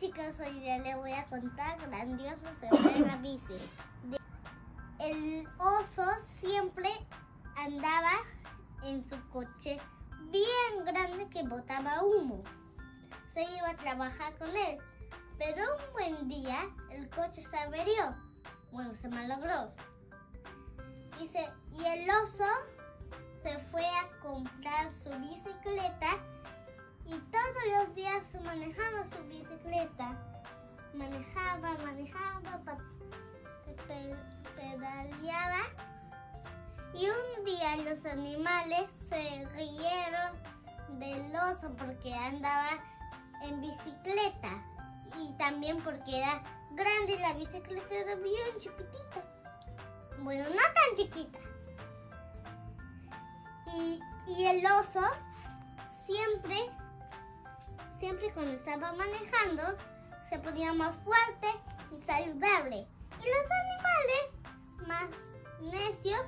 chicos, hoy día les voy a contar grandioso sobre la bici. El oso siempre andaba en su coche bien grande que botaba humo. Se iba a trabajar con él, pero un buen día el coche se averió. Bueno, se malogró. Y, se, y el oso se fue a comprar su bicicleta días manejaba su bicicleta. Manejaba, manejaba, pedaleaba. Y un día los animales se rieron del oso porque andaba en bicicleta. Y también porque era grande y la bicicleta era bien chiquitita. Bueno, no tan chiquita. Y, y el oso siempre siempre cuando estaba manejando se ponía más fuerte y saludable. Y los animales más necios